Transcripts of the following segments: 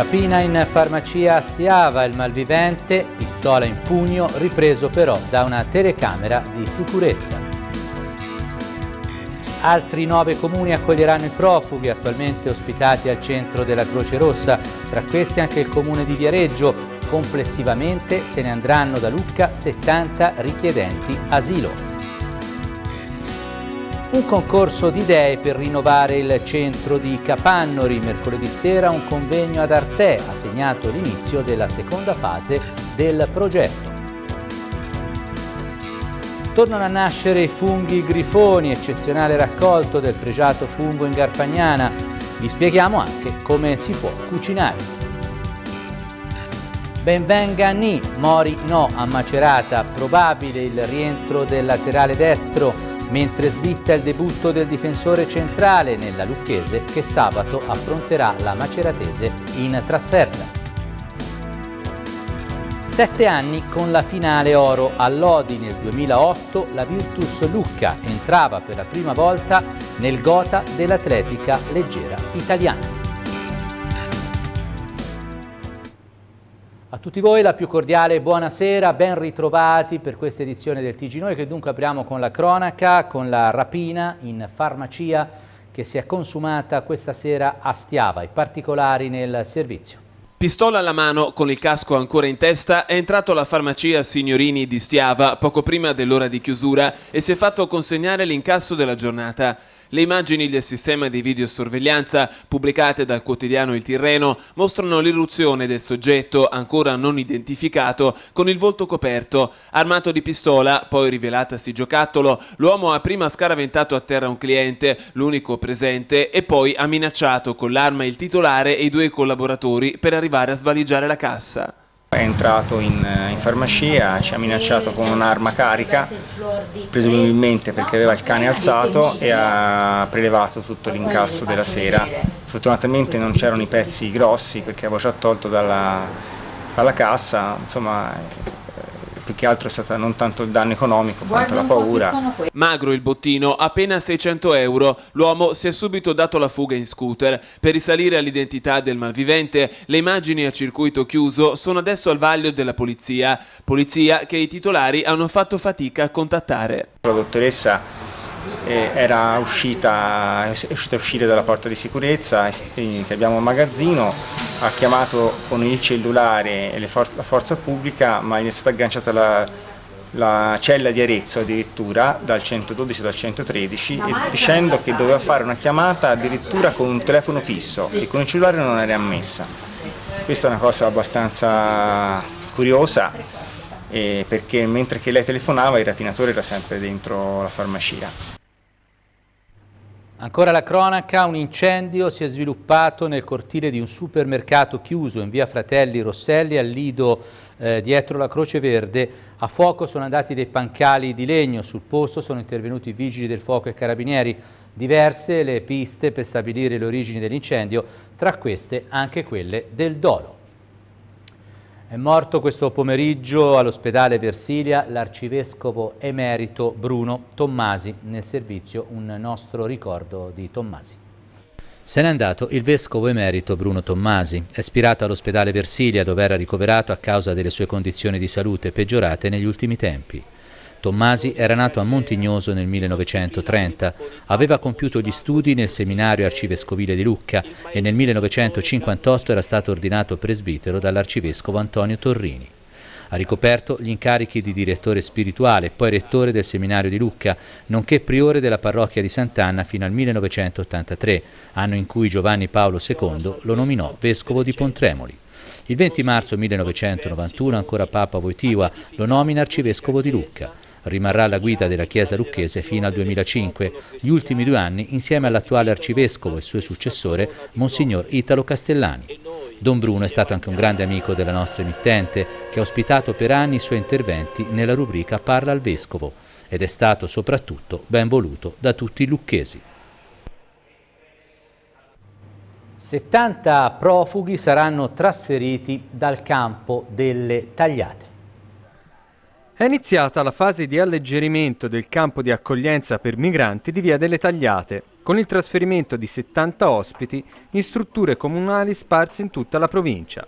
Rapina in farmacia a Stiava, il malvivente, pistola in pugno, ripreso però da una telecamera di sicurezza. Altri nove comuni accoglieranno i profughi attualmente ospitati al centro della Croce Rossa, tra questi anche il comune di Viareggio. Complessivamente se ne andranno da Lucca 70 richiedenti asilo. Un concorso di idee per rinnovare il centro di Capannori. Mercoledì sera un convegno ad Arte ha segnato l'inizio della seconda fase del progetto. Tornano a nascere i funghi grifoni, eccezionale raccolto del pregiato fungo in Garfagnana. Vi spieghiamo anche come si può cucinare. Benvenga Ni, Mori no a Macerata, probabile il rientro del laterale destro mentre sditta il debutto del difensore centrale nella Lucchese che sabato affronterà la Maceratese in trasferta. Sette anni con la finale oro all'Odi nel 2008 la Virtus Lucca entrava per la prima volta nel gota dell'atletica leggera italiana. Tutti voi la più cordiale buonasera, ben ritrovati per questa edizione del TG Noi che dunque apriamo con la cronaca, con la rapina in farmacia che si è consumata questa sera a Stiava, i particolari nel servizio. Pistola alla mano, con il casco ancora in testa, è entrato alla farmacia Signorini di Stiava poco prima dell'ora di chiusura e si è fatto consegnare l'incasso della giornata. Le immagini del sistema di videosorveglianza pubblicate dal quotidiano Il Tirreno mostrano l'irruzione del soggetto ancora non identificato con il volto coperto. Armato di pistola, poi rivelatasi giocattolo, l'uomo ha prima scaraventato a terra un cliente, l'unico presente, e poi ha minacciato con l'arma il titolare e i due collaboratori per arrivare a svaligiare la cassa. È entrato in, in, farmacia, ci ha minacciato con un'arma carica, presumibilmente perché aveva il cane alzato e ha prelevato tutto l'incasso della sera. Fortunatamente non c'erano i pezzi grossi perché avevo già tolto dalla, dalla cassa, insomma più che altro è stato non tanto il danno economico quanto la paura. Magro il bottino, appena 600 euro. L'uomo si è subito dato la fuga in scooter. Per risalire all'identità del malvivente, le immagini a circuito chiuso sono adesso al vaglio della polizia. Polizia che i titolari hanno fatto fatica a contattare. La dottoressa era uscita, è uscita a uscire dalla porta di sicurezza che abbiamo un magazzino, ha chiamato con il cellulare for la forza pubblica ma gli è stata agganciata la, la cella di Arezzo addirittura dal 112 dal 113 dicendo che doveva fare una chiamata addirittura con un telefono fisso e con il cellulare non era ammessa. Questa è una cosa abbastanza curiosa eh, perché mentre che lei telefonava il rapinatore era sempre dentro la farmacia. Ancora la cronaca, un incendio si è sviluppato nel cortile di un supermercato chiuso in via Fratelli Rosselli al Lido eh, dietro la Croce Verde. A fuoco sono andati dei pancali di legno, sul posto sono intervenuti vigili del fuoco e carabinieri. Diverse le piste per stabilire le origini dell'incendio, tra queste anche quelle del dolo. È morto questo pomeriggio all'ospedale Versilia l'arcivescovo emerito Bruno Tommasi, nel servizio un nostro ricordo di Tommasi. Se n'è andato il vescovo emerito Bruno Tommasi, ispirato all'ospedale Versilia dove era ricoverato a causa delle sue condizioni di salute peggiorate negli ultimi tempi. Tommasi era nato a Montignoso nel 1930, aveva compiuto gli studi nel seminario arcivescovile di Lucca e nel 1958 era stato ordinato presbitero dall'arcivescovo Antonio Torrini. Ha ricoperto gli incarichi di direttore spirituale poi rettore del seminario di Lucca, nonché priore della parrocchia di Sant'Anna fino al 1983, anno in cui Giovanni Paolo II lo nominò vescovo di Pontremoli. Il 20 marzo 1991 ancora Papa Voitiva lo nomina arcivescovo di Lucca. Rimarrà alla guida della Chiesa lucchese fino al 2005, gli ultimi due anni insieme all'attuale arcivescovo e suo successore, Monsignor Italo Castellani. Don Bruno è stato anche un grande amico della nostra emittente, che ha ospitato per anni i suoi interventi nella rubrica Parla al Vescovo ed è stato soprattutto ben voluto da tutti i lucchesi. 70 profughi saranno trasferiti dal campo delle Tagliate. È iniziata la fase di alleggerimento del campo di accoglienza per migranti di Via delle Tagliate, con il trasferimento di 70 ospiti in strutture comunali sparse in tutta la provincia.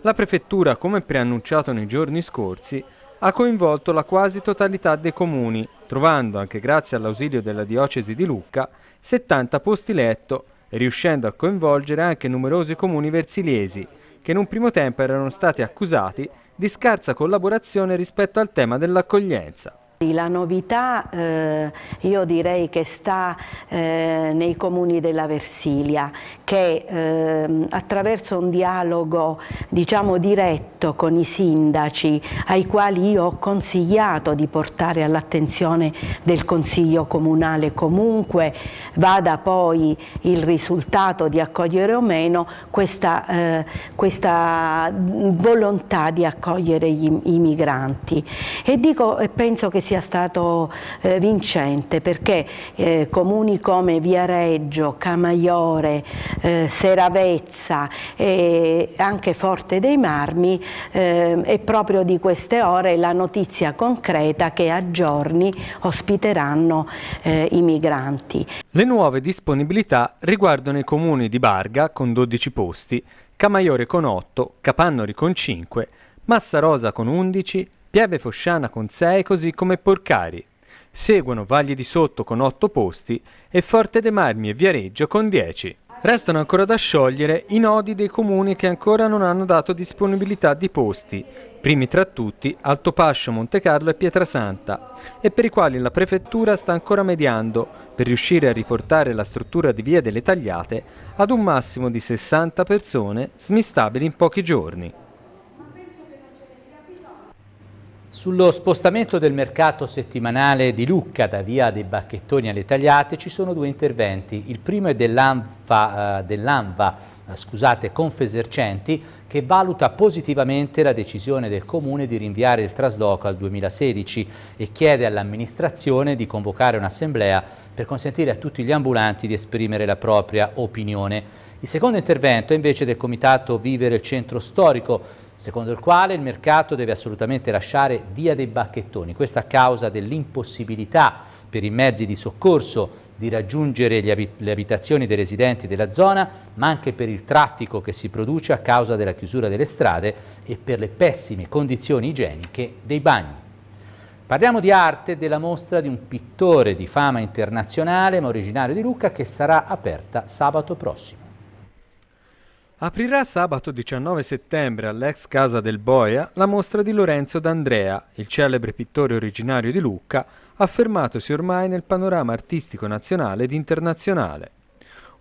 La prefettura, come preannunciato nei giorni scorsi, ha coinvolto la quasi totalità dei comuni, trovando, anche grazie all'ausilio della diocesi di Lucca, 70 posti letto e riuscendo a coinvolgere anche numerosi comuni versiliesi, che in un primo tempo erano stati accusati di scarsa collaborazione rispetto al tema dell'accoglienza. La novità eh, io direi che sta eh, nei comuni della Versilia che eh, attraverso un dialogo diciamo diretto con i sindaci ai quali io ho consigliato di portare all'attenzione del Consiglio Comunale comunque vada poi il risultato di accogliere o meno questa, eh, questa volontà di accogliere gli, i migranti. E dico penso che sia stato eh, vincente perché eh, comuni come Viareggio, Camaiore, eh, Seravezza e anche Forte dei Marmi eh, è proprio di queste ore la notizia concreta che a giorni ospiteranno eh, i migranti. Le nuove disponibilità riguardano i comuni di Barga con 12 posti, Camaiore con 8, Capannori con 5, Massarosa con 11, Pieve Fosciana con 6 così come Porcari. Seguono Vagli di Sotto con 8 posti e Forte dei Marmi e Viareggio con 10. Restano ancora da sciogliere i nodi dei comuni che ancora non hanno dato disponibilità di posti, primi tra tutti Altopascio, Montecarlo e Pietrasanta, e per i quali la prefettura sta ancora mediando per riuscire a riportare la struttura di Via delle Tagliate ad un massimo di 60 persone smistabili in pochi giorni. Sullo spostamento del mercato settimanale di Lucca da via dei Bacchettoni alle Tagliate ci sono due interventi. Il primo è dell'ANVA, eh, dell'ANVA eh, scusate, Confesercenti, che valuta positivamente la decisione del Comune di rinviare il trasloco al 2016 e chiede all'amministrazione di convocare un'assemblea per consentire a tutti gli ambulanti di esprimere la propria opinione. Il secondo intervento è invece del Comitato Vivere il Centro Storico, secondo il quale il mercato deve assolutamente lasciare via dei bacchettoni, questo a causa dell'impossibilità per i mezzi di soccorso di raggiungere le abitazioni dei residenti della zona, ma anche per il traffico che si produce a causa della chiusura delle strade e per le pessime condizioni igieniche dei bagni. Parliamo di arte della mostra di un pittore di fama internazionale ma originario di Lucca che sarà aperta sabato prossimo. Aprirà sabato 19 settembre all'ex Casa del Boia la mostra di Lorenzo D'Andrea, il celebre pittore originario di Lucca, affermatosi ormai nel panorama artistico nazionale ed internazionale.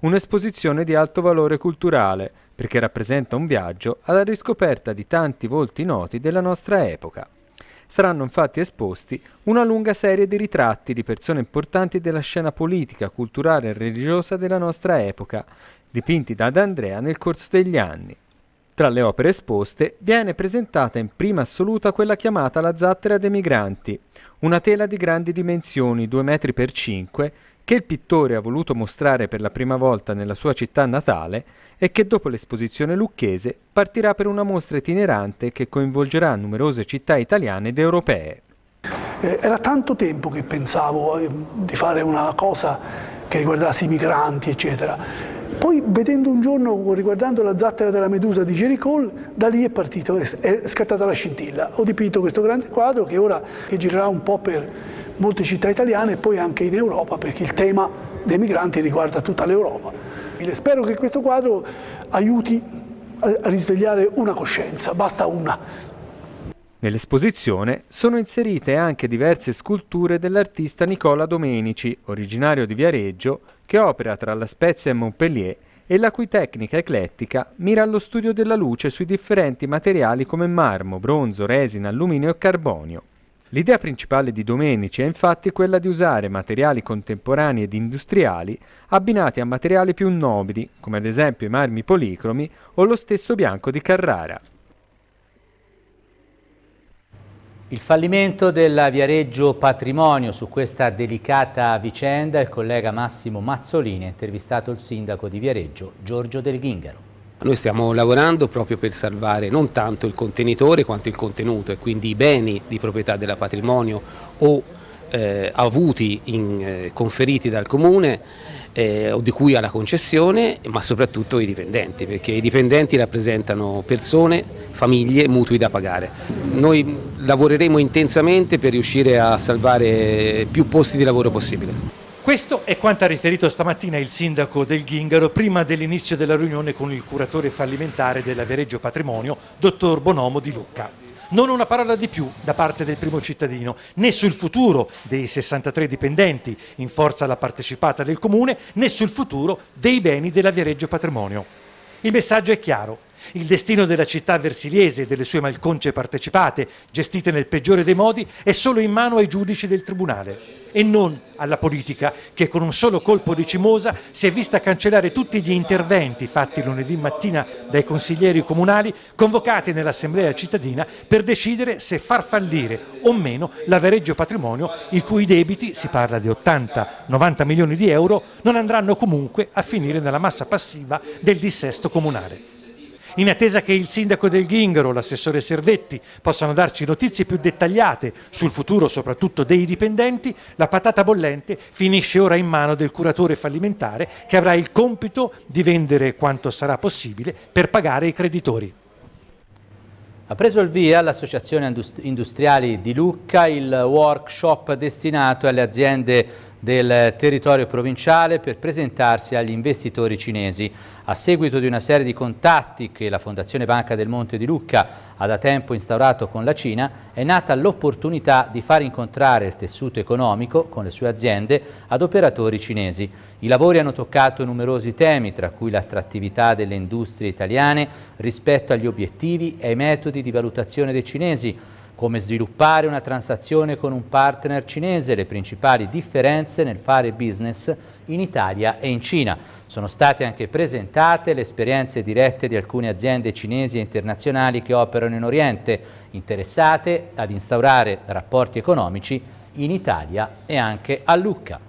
Un'esposizione di alto valore culturale, perché rappresenta un viaggio alla riscoperta di tanti volti noti della nostra epoca. Saranno infatti esposti una lunga serie di ritratti di persone importanti della scena politica, culturale e religiosa della nostra epoca, dipinti da D'Andrea nel corso degli anni. Tra le opere esposte viene presentata in prima assoluta quella chiamata La zattera dei migranti, una tela di grandi dimensioni, 2 metri per 5, che il pittore ha voluto mostrare per la prima volta nella sua città natale e che dopo l'esposizione lucchese partirà per una mostra itinerante che coinvolgerà numerose città italiane ed europee. Eh, era tanto tempo che pensavo eh, di fare una cosa che riguardasse i migranti, eccetera poi vedendo un giorno, riguardando la zattera della Medusa di Jericó, da lì è partito, è scattata la scintilla. Ho dipinto questo grande quadro che ora che girerà un po' per molte città italiane e poi anche in Europa, perché il tema dei migranti riguarda tutta l'Europa. Spero che questo quadro aiuti a risvegliare una coscienza, basta una. Nell'esposizione sono inserite anche diverse sculture dell'artista Nicola Domenici, originario di Viareggio, che opera tra La Spezia e Montpellier e la cui tecnica eclettica mira allo studio della luce sui differenti materiali come marmo, bronzo, resina, alluminio e carbonio. L'idea principale di Domenici è infatti quella di usare materiali contemporanei ed industriali abbinati a materiali più nobili, come ad esempio i marmi policromi o lo stesso bianco di Carrara. Il fallimento della Viareggio Patrimonio su questa delicata vicenda, il collega Massimo Mazzolini ha intervistato il sindaco di Viareggio, Giorgio Del Ghingaro. Noi stiamo lavorando proprio per salvare non tanto il contenitore quanto il contenuto e quindi i beni di proprietà della patrimonio o eh, avuti in, eh, conferiti dal comune eh, o di cui ha la concessione, ma soprattutto i dipendenti, perché i dipendenti rappresentano persone, famiglie, mutui da pagare. Noi lavoreremo intensamente per riuscire a salvare più posti di lavoro possibile. Questo è quanto ha riferito stamattina il sindaco del Ghingaro prima dell'inizio della riunione con il curatore fallimentare della Vereggio Patrimonio, dottor Bonomo di Lucca. Non una parola di più da parte del primo cittadino, né sul futuro dei 63 dipendenti in forza alla partecipata del comune, né sul futuro dei beni della Viareggio Patrimonio. Il messaggio è chiaro. Il destino della città versiliese e delle sue malconce partecipate, gestite nel peggiore dei modi, è solo in mano ai giudici del Tribunale e non alla politica che con un solo colpo di cimosa si è vista cancellare tutti gli interventi fatti lunedì mattina dai consiglieri comunali convocati nell'assemblea cittadina per decidere se far fallire o meno l'avereggio patrimonio i cui debiti, si parla di 80-90 milioni di euro, non andranno comunque a finire nella massa passiva del dissesto comunale. In attesa che il sindaco del Ghingaro, l'assessore Servetti, possano darci notizie più dettagliate sul futuro soprattutto dei dipendenti, la patata bollente finisce ora in mano del curatore fallimentare che avrà il compito di vendere quanto sarà possibile per pagare i creditori. Ha preso il via all'Associazione Industriali di Lucca il workshop destinato alle aziende del territorio provinciale per presentarsi agli investitori cinesi. A seguito di una serie di contatti che la Fondazione Banca del Monte di Lucca ha da tempo instaurato con la Cina, è nata l'opportunità di far incontrare il tessuto economico con le sue aziende ad operatori cinesi. I lavori hanno toccato numerosi temi, tra cui l'attrattività delle industrie italiane rispetto agli obiettivi e ai metodi di valutazione dei cinesi, come sviluppare una transazione con un partner cinese, le principali differenze nel fare business in Italia e in Cina. Sono state anche presentate le esperienze dirette di alcune aziende cinesi e internazionali che operano in Oriente, interessate ad instaurare rapporti economici in Italia e anche a Lucca.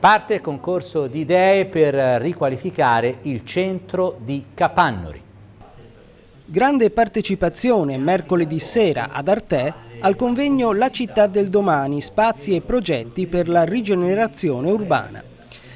Parte il concorso di idee per riqualificare il centro di Capannori. Grande partecipazione mercoledì sera ad Arte al convegno La città del domani, spazi e progetti per la rigenerazione urbana.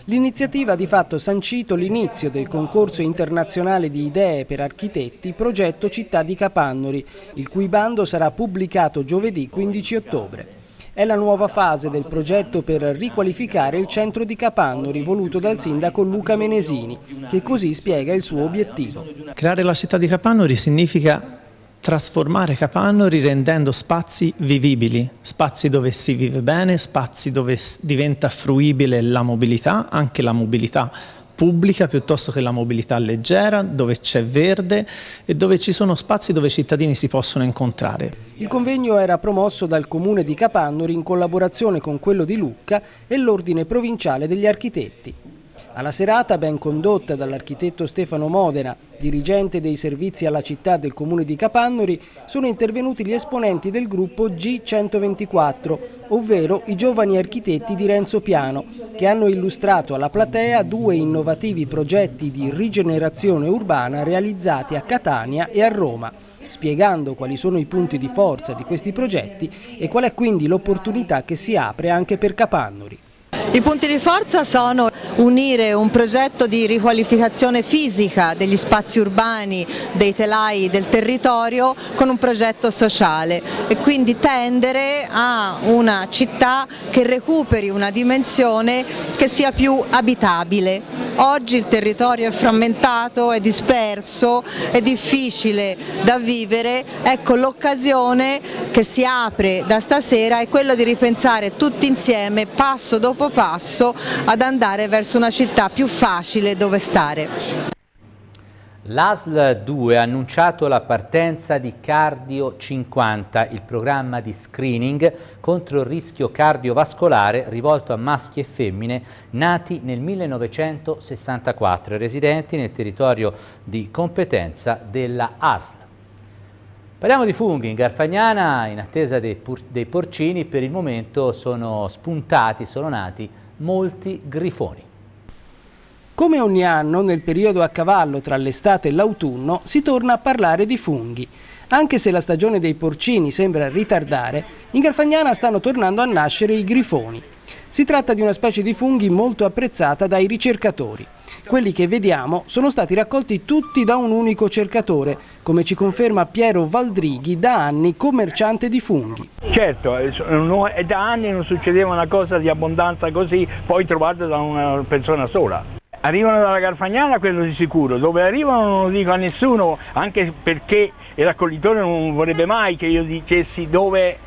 L'iniziativa ha di fatto sancito l'inizio del concorso internazionale di idee per architetti progetto Città di Capannori, il cui bando sarà pubblicato giovedì 15 ottobre. È la nuova fase del progetto per riqualificare il centro di Capanno rivoluto dal sindaco Luca Menesini, che così spiega il suo obiettivo. Creare la città di Capannori significa trasformare Capannori rendendo spazi vivibili, spazi dove si vive bene, spazi dove diventa fruibile la mobilità, anche la mobilità pubblica piuttosto che la mobilità leggera, dove c'è verde e dove ci sono spazi dove i cittadini si possono incontrare. Il convegno era promosso dal Comune di Capannori in collaborazione con quello di Lucca e l'Ordine Provinciale degli Architetti. Alla serata, ben condotta dall'architetto Stefano Modena, dirigente dei servizi alla città del comune di Capannori, sono intervenuti gli esponenti del gruppo G124, ovvero i giovani architetti di Renzo Piano, che hanno illustrato alla platea due innovativi progetti di rigenerazione urbana realizzati a Catania e a Roma spiegando quali sono i punti di forza di questi progetti e qual è quindi l'opportunità che si apre anche per Capannori. I punti di forza sono unire un progetto di riqualificazione fisica degli spazi urbani, dei telai del territorio con un progetto sociale e quindi tendere a una città che recuperi una dimensione che sia più abitabile. Oggi il territorio è frammentato, è disperso, è difficile da vivere, ecco l'occasione che si apre da stasera è quello di ripensare tutti insieme passo dopo passo ad andare verso una città più facile dove stare. L'ASL 2 ha annunciato la partenza di Cardio 50, il programma di screening contro il rischio cardiovascolare rivolto a maschi e femmine nati nel 1964 e residenti nel territorio di competenza della ASL. Parliamo di funghi, in Garfagnana in attesa dei, dei porcini per il momento sono spuntati, sono nati molti grifoni. Come ogni anno, nel periodo a cavallo tra l'estate e l'autunno, si torna a parlare di funghi. Anche se la stagione dei porcini sembra ritardare, in Garfagnana stanno tornando a nascere i grifoni. Si tratta di una specie di funghi molto apprezzata dai ricercatori. Quelli che vediamo sono stati raccolti tutti da un unico cercatore, come ci conferma Piero Valdrighi, da anni commerciante di funghi. Certo, è da anni non succedeva una cosa di abbondanza così, poi trovata da una persona sola. Arrivano dalla Garfagnana, quello di sicuro, dove arrivano non lo dico a nessuno, anche perché il raccoglitore non vorrebbe mai che io dicessi dove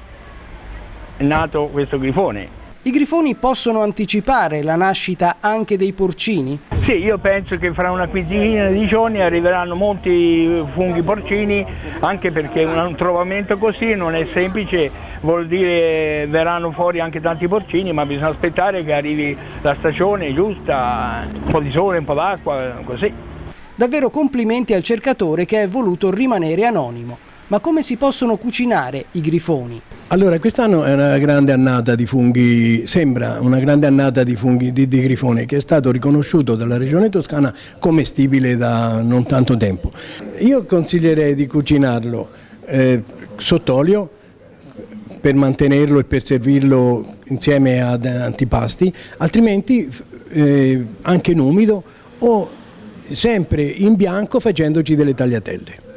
è nato questo grifone. I grifoni possono anticipare la nascita anche dei porcini? Sì, io penso che fra una quindicina di giorni arriveranno molti funghi porcini, anche perché un trovamento così non è semplice, vuol dire verranno fuori anche tanti porcini, ma bisogna aspettare che arrivi la stagione giusta, un po' di sole, un po' d'acqua, così. Davvero complimenti al cercatore che è voluto rimanere anonimo. Ma come si possono cucinare i grifoni? Allora, quest'anno è una grande annata di funghi, sembra una grande annata di funghi di, di, grifone che è stato riconosciuto dalla regione toscana commestibile da non tanto tempo. Io consiglierei di cucinarlo eh, sott'olio per mantenerlo e per servirlo insieme ad antipasti, altrimenti eh, anche in umido o sempre in bianco facendoci delle tagliatelle.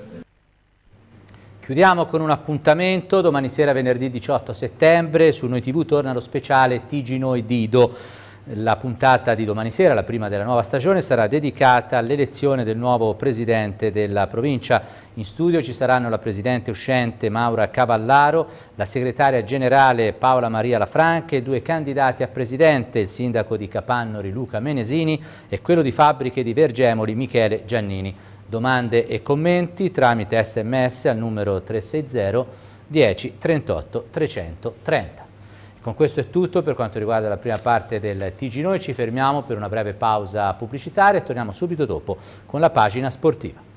Chiudiamo con un appuntamento, domani sera venerdì 18 settembre su Noi TV torna lo speciale TG Noi Dido. La puntata di domani sera, la prima della nuova stagione, sarà dedicata all'elezione del nuovo presidente della provincia. In studio ci saranno la presidente uscente Maura Cavallaro, la segretaria generale Paola Maria Lafranca e due candidati a presidente, il sindaco di Capannori Luca Menesini e quello di Fabbriche di Vergemoli Michele Giannini domande e commenti tramite sms al numero 360 10 38 330. Con questo è tutto per quanto riguarda la prima parte del TG Noi, ci fermiamo per una breve pausa pubblicitaria e torniamo subito dopo con la pagina sportiva.